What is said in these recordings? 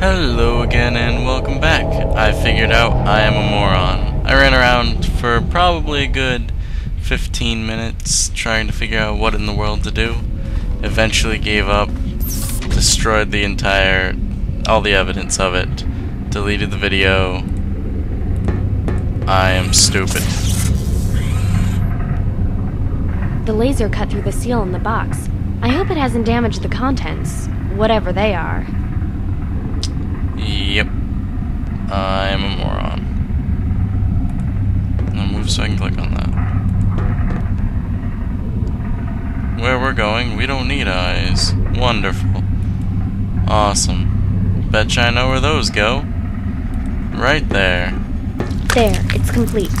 Hello again and welcome back. I figured out I am a moron. I ran around for probably a good 15 minutes trying to figure out what in the world to do. Eventually gave up, destroyed the entire, all the evidence of it, deleted the video. I am stupid. The laser cut through the seal in the box. I hope it hasn't damaged the contents, whatever they are. I'm a moron. I'll move so I can click on that. Where we're going, we don't need eyes. Wonderful. Awesome. Betcha I know where those go. Right there. There, it's complete.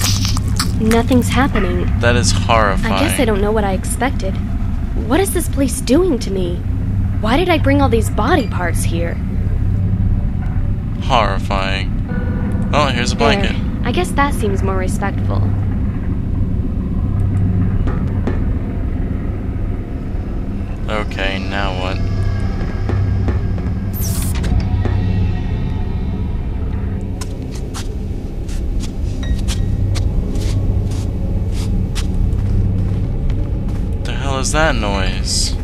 Nothing's happening. That is horrifying. I guess I don't know what I expected. What is this place doing to me? Why did I bring all these body parts here? Horrifying. Oh, here's a blanket. There. I guess that seems more respectful. Okay, now what? The hell is that noise?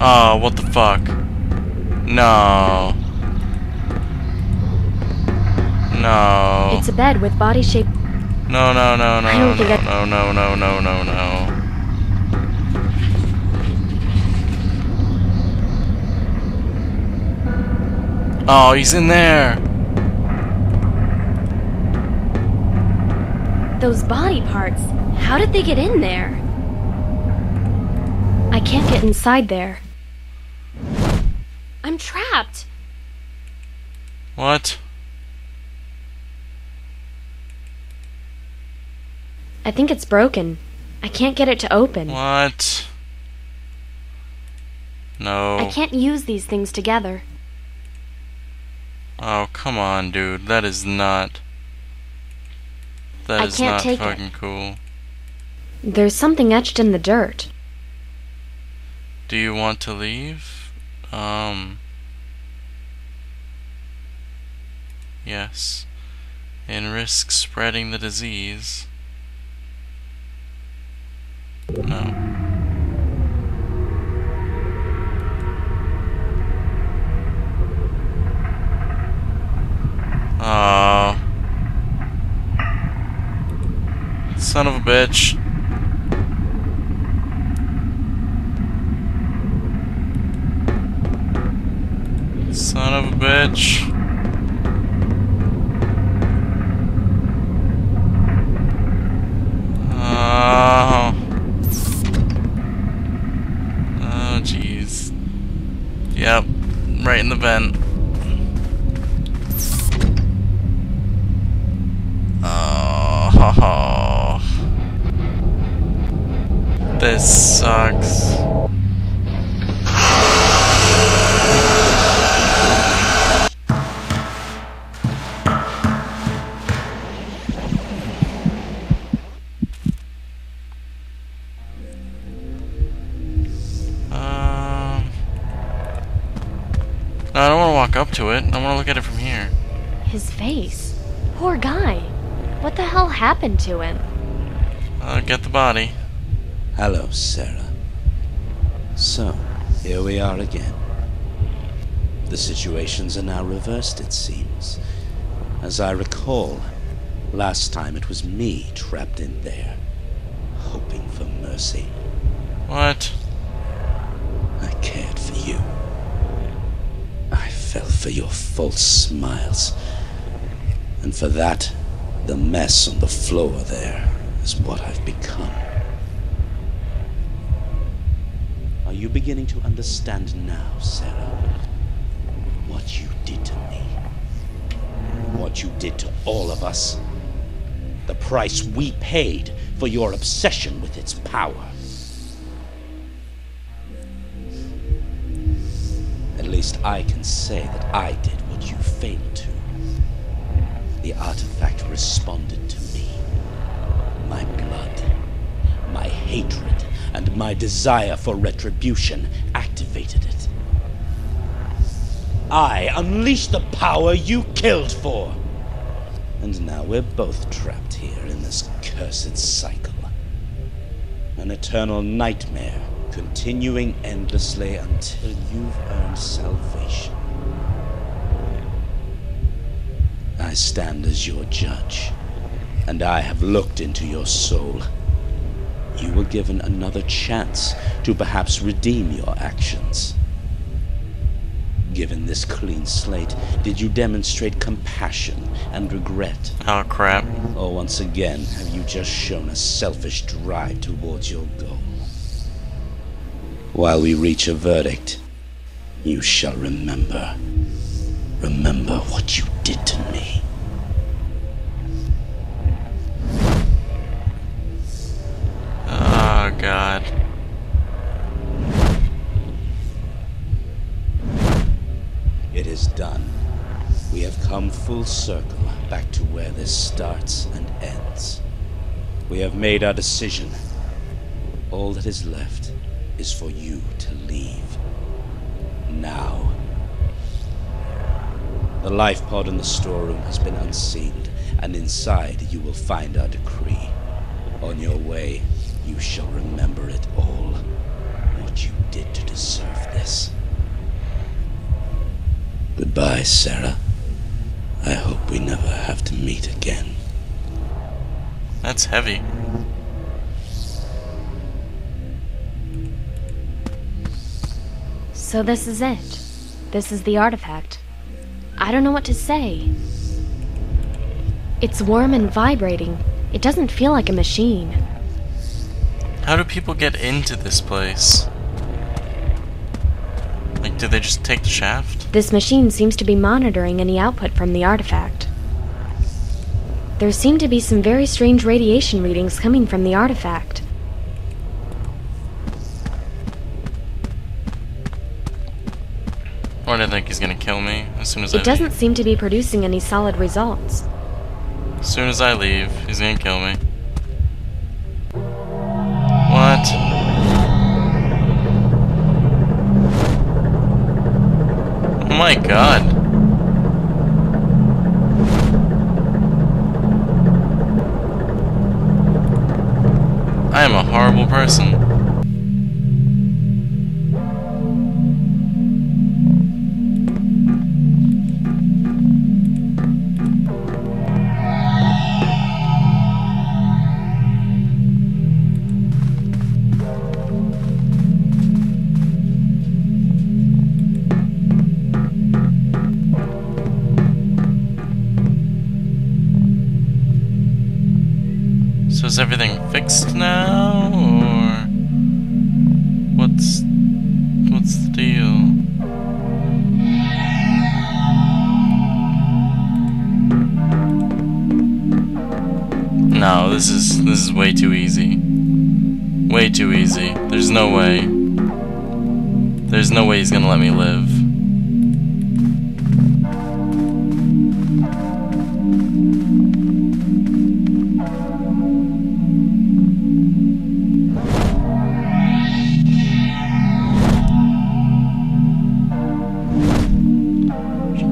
Oh, what the fuck? No. No. It's a bed with body shape. No, no, no, no, I don't no, think no, no, no, no, no, no. Oh, he's in there. Those body parts. How did they get in there? I can't get inside there. I'm trapped. What? I think it's broken. I can't get it to open. What? No. I can't use these things together. Oh, come on, dude. That is not. That I is can't not take it. fucking cool. There's something etched in the dirt. Do you want to leave? Um. Yes. And risk spreading the disease. No. Oh. Son of a bitch. Son of a bitch. This sucks. Um. No, I don't want to walk up to it. I want to look at it from here. His face. Poor guy. What the hell happened to him? I'll get the body. Hello, Sarah. So, here we are again. The situations are now reversed, it seems. As I recall, last time it was me trapped in there, hoping for mercy. What? I cared for you. I fell for your false smiles. And for that, the mess on the floor there is what I've become. Are you beginning to understand now, Sarah? What you did to me? What you did to all of us? The price we paid for your obsession with its power. At least I can say that I did what you failed to. The artifact responded to me. My blood, my hatred, my desire for retribution activated it. I unleashed the power you killed for. And now we're both trapped here in this cursed cycle. An eternal nightmare, continuing endlessly until you've earned salvation. I stand as your judge, and I have looked into your soul. You were given another chance to perhaps redeem your actions. Given this clean slate, did you demonstrate compassion and regret? Oh crap. Or once again, have you just shown a selfish drive towards your goal? While we reach a verdict, you shall remember. Remember what you did to me. Done. We have come full circle back to where this starts and ends. We have made our decision. All that is left is for you to leave. Now. The life pod in the storeroom has been unsealed, and inside you will find our decree. On your way, you shall remember it all. What you did to deserve this. Goodbye, Sarah. I hope we never have to meet again. That's heavy. So this is it. This is the artifact. I don't know what to say. It's warm and vibrating. It doesn't feel like a machine. How do people get into this place? Like, do they just take the shaft? This machine seems to be monitoring any output from the artifact. There seem to be some very strange radiation readings coming from the artifact. Or do I think he's gonna kill me as soon as I It doesn't leave? seem to be producing any solid results. As soon as I leave, he's gonna kill me. My god. I am a horrible person. This is this is way too easy. Way too easy. There's no way. There's no way he's gonna let me live.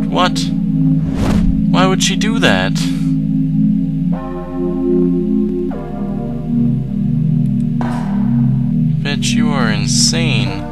What? Why would she do that? You are insane.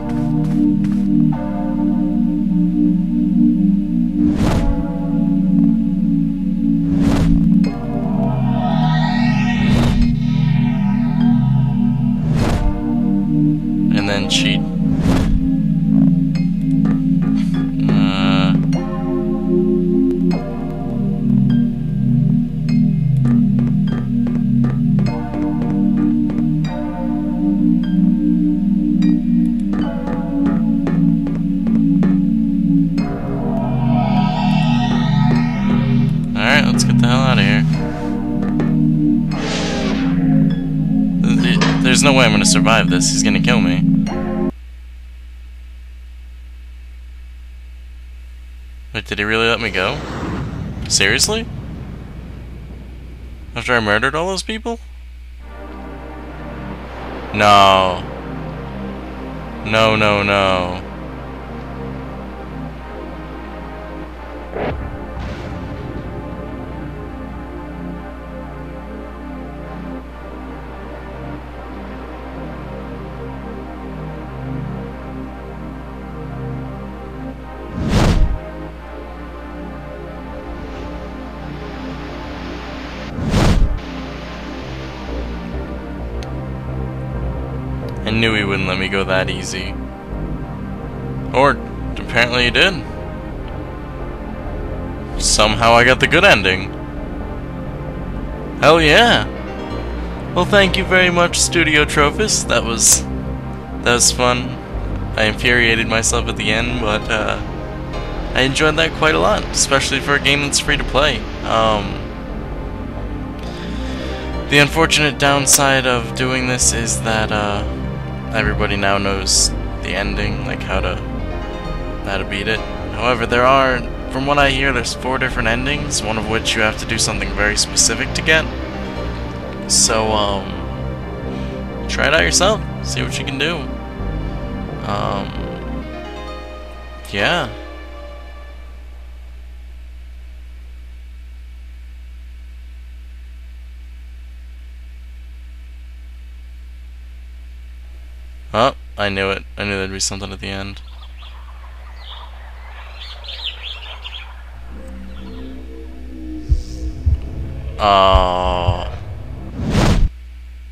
way I'm gonna survive this. He's gonna kill me. Wait, did he really let me go? Seriously? After I murdered all those people? No. No, no, no. I knew he wouldn't let me go that easy. Or, apparently he did. Somehow I got the good ending. Hell yeah! Well, thank you very much, Studio Trophis. That was... that was fun. I infuriated myself at the end, but, uh... I enjoyed that quite a lot, especially for a game that's free to play. Um... The unfortunate downside of doing this is that, uh... Everybody now knows the ending, like how to... how to beat it. However, there are... From what I hear, there's four different endings, one of which you have to do something very specific to get. So, um, try it out yourself. See what you can do. Um, yeah. Oh, I knew it. I knew there'd be something at the end. Oh.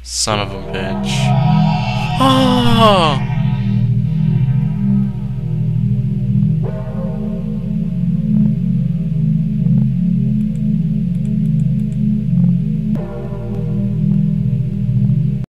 Son of a bitch. Oh!